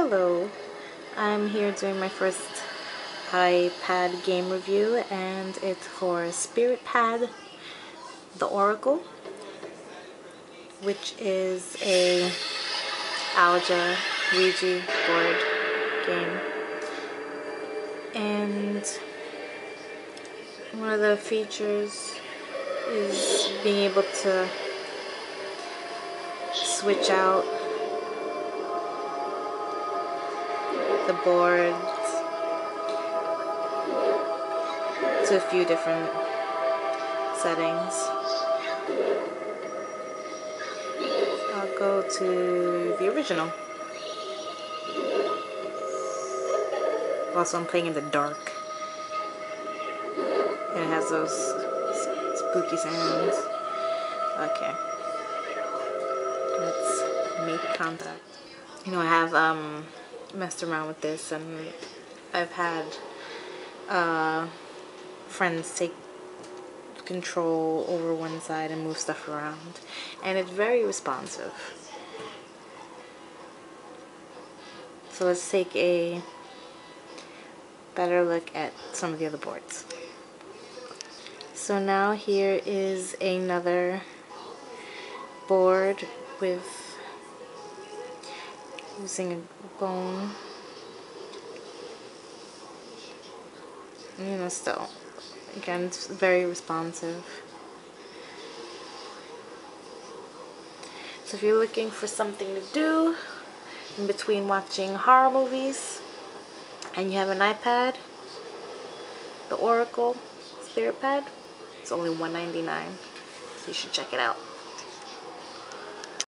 Hello, I'm here doing my first iPad game review and it's for Spirit Pad The Oracle which is a Alja Ouija board game. And one of the features is being able to switch out the boards to a few different settings. I'll go to the original. Also, I'm playing in the dark. And it has those spooky sounds. Okay. Let's make contact. You know, I have um, messed around with this and I've had uh, friends take control over one side and move stuff around and it's very responsive. So let's take a better look at some of the other boards. So now here is another board with using a bone. You know, still, again, it's very responsive. So if you're looking for something to do in between watching horror movies and you have an iPad, the Oracle Spirit Pad, it's only $1.99, so you should check it out.